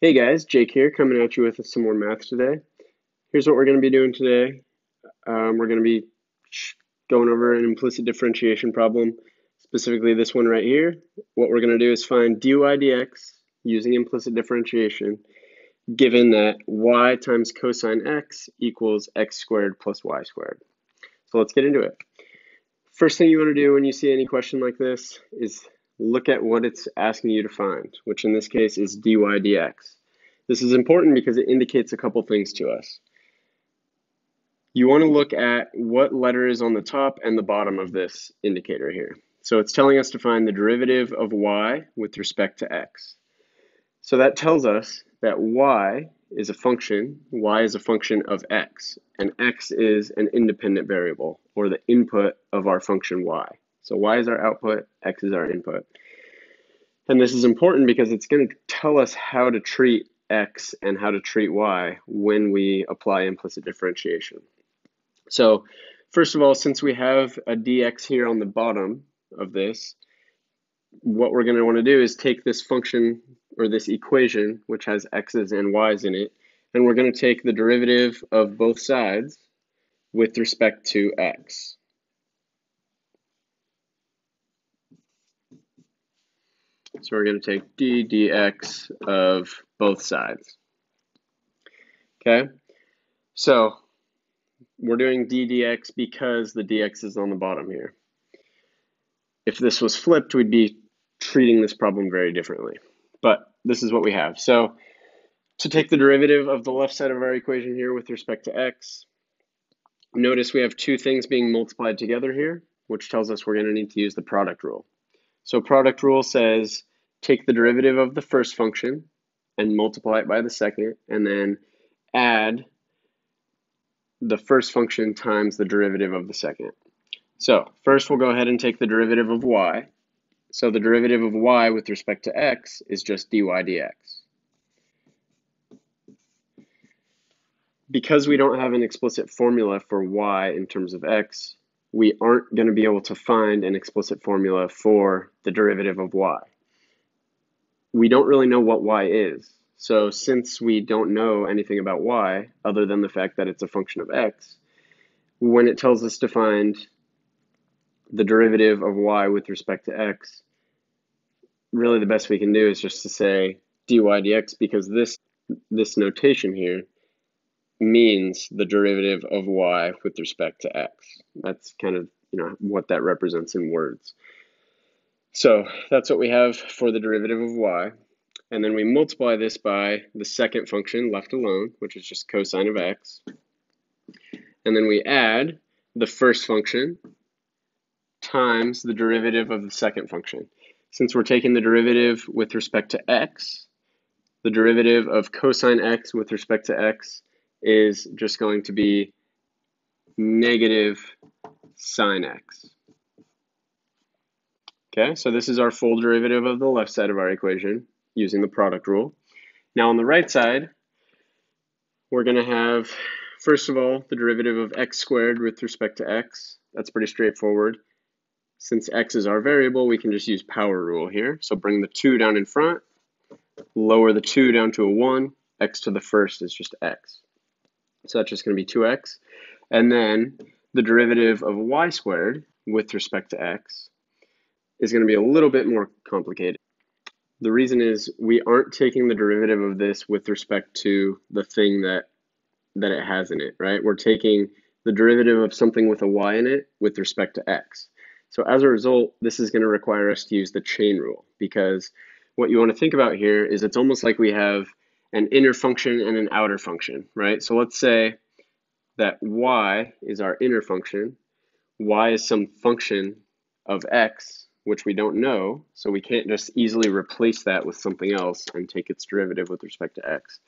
Hey guys, Jake here, coming at you with some more math today. Here's what we're going to be doing today. Um, we're going to be going over an implicit differentiation problem, specifically this one right here. What we're going to do is find dy dx using implicit differentiation, given that y times cosine x equals x squared plus y squared. So let's get into it. First thing you want to do when you see any question like this is look at what it's asking you to find, which in this case is dy dx. This is important because it indicates a couple things to us. You want to look at what letter is on the top and the bottom of this indicator here. So it's telling us to find the derivative of y with respect to x. So that tells us that y is a function, y is a function of x, and x is an independent variable, or the input of our function y. So y is our output, x is our input. And this is important because it's going to tell us how to treat x and how to treat y when we apply implicit differentiation. So first of all, since we have a dx here on the bottom of this, what we're going to want to do is take this function or this equation, which has x's and y's in it, and we're going to take the derivative of both sides with respect to x. So we're going to take d dx of both sides. Okay, so we're doing d dx because the dx is on the bottom here. If this was flipped, we'd be treating this problem very differently. But this is what we have. So to take the derivative of the left side of our equation here with respect to x, notice we have two things being multiplied together here, which tells us we're going to need to use the product rule. So product rule says take the derivative of the first function and multiply it by the second, and then add the first function times the derivative of the second. So first we'll go ahead and take the derivative of y. So the derivative of y with respect to x is just dy dx. Because we don't have an explicit formula for y in terms of x, we aren't going to be able to find an explicit formula for the derivative of y we don't really know what y is. So since we don't know anything about y other than the fact that it's a function of x, when it tells us to find the derivative of y with respect to x, really the best we can do is just to say dy dx because this this notation here means the derivative of y with respect to x. That's kind of you know what that represents in words. So that's what we have for the derivative of y. And then we multiply this by the second function left alone, which is just cosine of x. And then we add the first function times the derivative of the second function. Since we're taking the derivative with respect to x, the derivative of cosine x with respect to x is just going to be negative sine x. Okay, so this is our full derivative of the left side of our equation using the product rule. Now on the right side, we're going to have, first of all, the derivative of x squared with respect to x. That's pretty straightforward. Since x is our variable, we can just use power rule here. So bring the 2 down in front, lower the 2 down to a 1, x to the first is just x. So that's just going to be 2x. And then the derivative of y squared with respect to x is going to be a little bit more complicated. The reason is we aren't taking the derivative of this with respect to the thing that that it has in it, right? We're taking the derivative of something with a y in it with respect to x. So as a result, this is going to require us to use the chain rule because what you want to think about here is it's almost like we have an inner function and an outer function, right? So let's say that y is our inner function, y is some function of x, which we don't know, so we can't just easily replace that with something else and take its derivative with respect to x.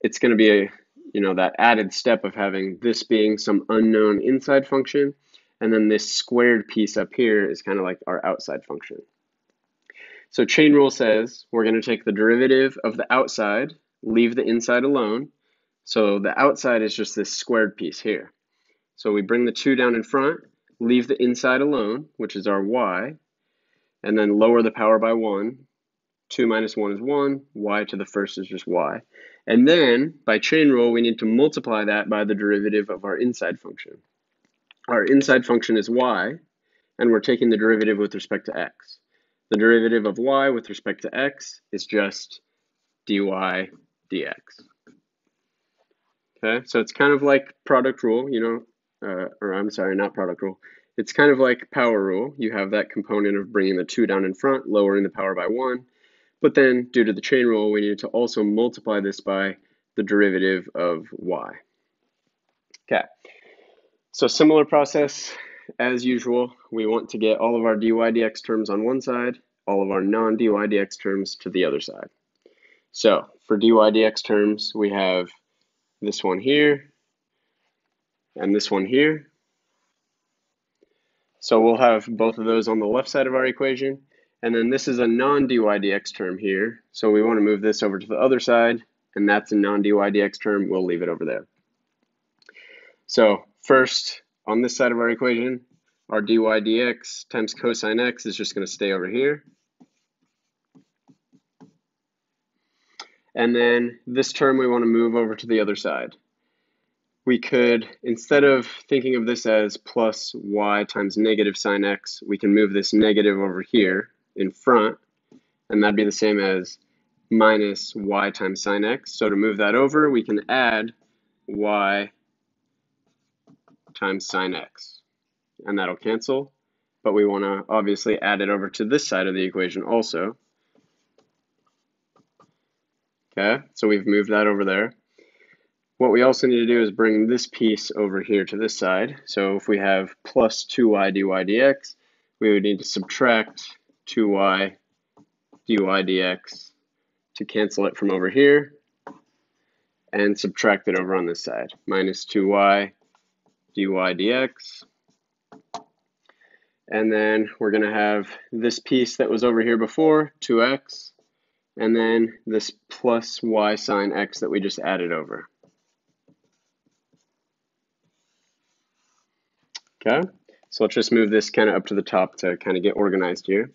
It's going to be a, you know, that added step of having this being some unknown inside function, and then this squared piece up here is kind of like our outside function. So chain rule says we're going to take the derivative of the outside, leave the inside alone. So the outside is just this squared piece here. So we bring the 2 down in front, leave the inside alone, which is our y, and then lower the power by 1, 2 minus 1 is 1, y to the first is just y. And then, by chain rule, we need to multiply that by the derivative of our inside function. Our inside function is y, and we're taking the derivative with respect to x. The derivative of y with respect to x is just dy dx. Okay, so it's kind of like product rule, you know, uh, or I'm sorry, not product rule. It's kind of like power rule. You have that component of bringing the 2 down in front, lowering the power by 1. But then, due to the chain rule, we need to also multiply this by the derivative of y. Okay, so similar process as usual. We want to get all of our dy dx terms on one side, all of our non-dy dx terms to the other side. So for dy dx terms, we have this one here and this one here. So we'll have both of those on the left side of our equation. And then this is a non-dy dx term here. So we want to move this over to the other side, and that's a non-dy dx term. We'll leave it over there. So first, on this side of our equation, our dy dx times cosine x is just going to stay over here. And then this term we want to move over to the other side. We could, instead of thinking of this as plus y times negative sine x, we can move this negative over here in front, and that'd be the same as minus y times sine x. So to move that over, we can add y times sine x, and that'll cancel. But we want to obviously add it over to this side of the equation also. Okay, so we've moved that over there. What we also need to do is bring this piece over here to this side. So if we have plus 2y dy dx, we would need to subtract 2y dy dx to cancel it from over here and subtract it over on this side. Minus 2y dy dx. And then we're going to have this piece that was over here before, 2x, and then this plus y sine x that we just added over. Okay, so let's just move this kind of up to the top to kind of get organized here.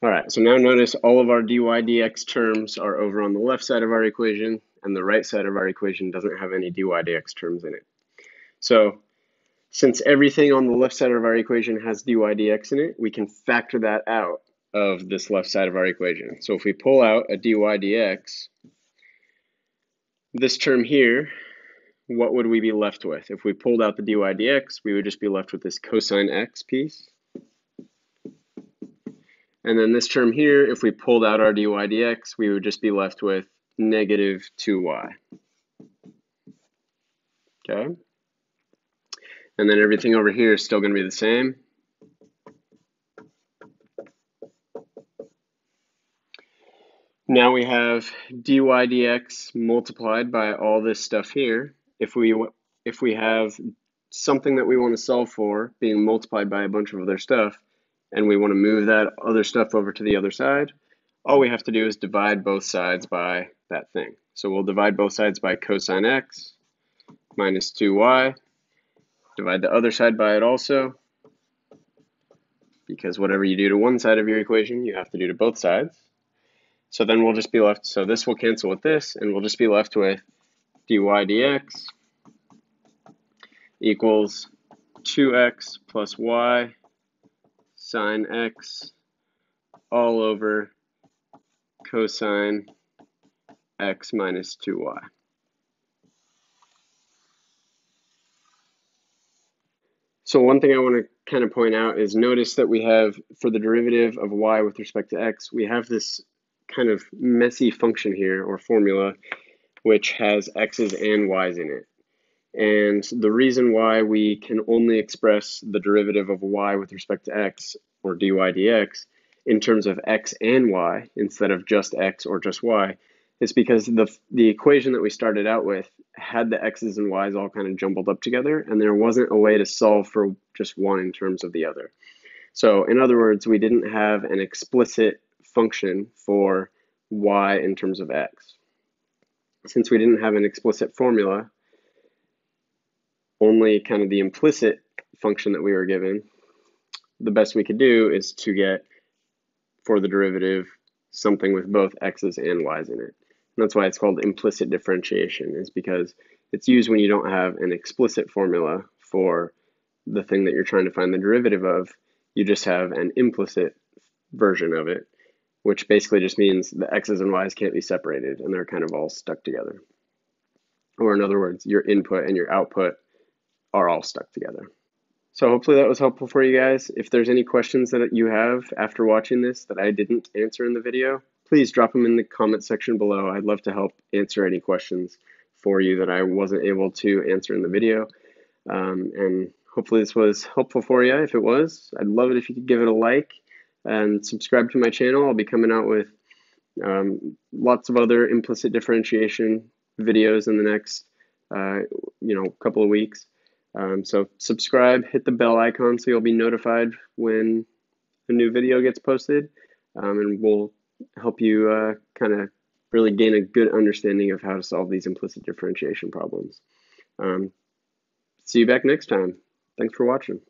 All right, so now notice all of our dy dx terms are over on the left side of our equation, and the right side of our equation doesn't have any dy dx terms in it. So since everything on the left side of our equation has dy dx in it, we can factor that out of this left side of our equation. So if we pull out a dy dx, this term here, what would we be left with? If we pulled out the dy dx, we would just be left with this cosine x piece. And then this term here, if we pulled out our dy dx, we would just be left with negative 2y. Okay? And then everything over here is still going to be the same. Now we have dy dx multiplied by all this stuff here. If we if we have something that we want to solve for being multiplied by a bunch of other stuff, and we want to move that other stuff over to the other side, all we have to do is divide both sides by that thing. So we'll divide both sides by cosine x minus 2y. Divide the other side by it also, because whatever you do to one side of your equation, you have to do to both sides. So then we'll just be left, so this will cancel with this, and we'll just be left with dy dx equals 2x plus y sine x all over cosine x minus 2y. So one thing I want to kind of point out is notice that we have, for the derivative of y with respect to x, we have this kind of messy function here, or formula, which has x's and y's in it. And the reason why we can only express the derivative of y with respect to x, or dy dx, in terms of x and y, instead of just x or just y, is because the, the equation that we started out with had the x's and y's all kind of jumbled up together, and there wasn't a way to solve for just one in terms of the other. So in other words, we didn't have an explicit function for y in terms of x. Since we didn't have an explicit formula, only kind of the implicit function that we were given, the best we could do is to get for the derivative something with both x's and y's in it. And that's why it's called implicit differentiation, is because it's used when you don't have an explicit formula for the thing that you're trying to find the derivative of. You just have an implicit version of it, which basically just means the x's and y's can't be separated and they're kind of all stuck together. Or in other words, your input and your output are all stuck together. So hopefully that was helpful for you guys. If there's any questions that you have after watching this that I didn't answer in the video, please drop them in the comment section below. I'd love to help answer any questions for you that I wasn't able to answer in the video. Um, and hopefully this was helpful for you. If it was, I'd love it if you could give it a like and subscribe to my channel. I'll be coming out with um, lots of other implicit differentiation videos in the next, uh, you know, couple of weeks. Um, so subscribe, hit the bell icon so you'll be notified when a new video gets posted, um, and we'll help you uh, kind of really gain a good understanding of how to solve these implicit differentiation problems. Um, see you back next time. Thanks for watching.